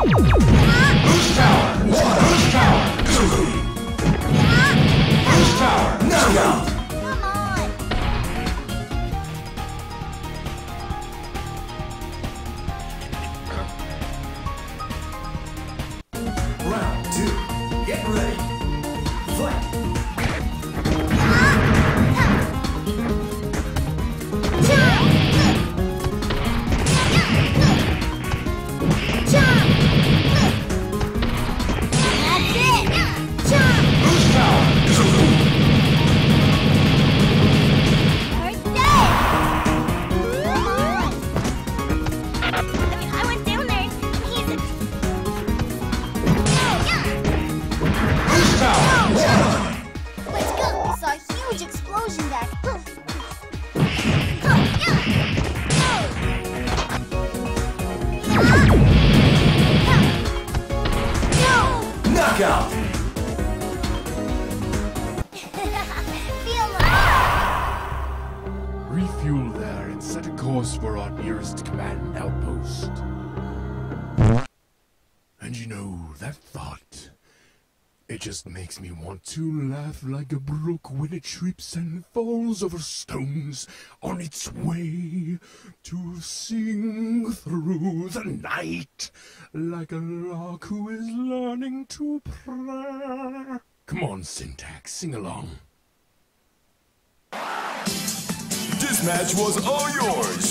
Boost tower! One! Boost tower! Two! Boost tower! Now! Feel. Refuel there and set a course for our nearest command outpost. And you know, that thought, it just makes me want to laugh like a brook when it trips and falls over stones on its way to sing through the night like a lark who is learning to pray. Come on, Syntax, sing along. This match was all yours.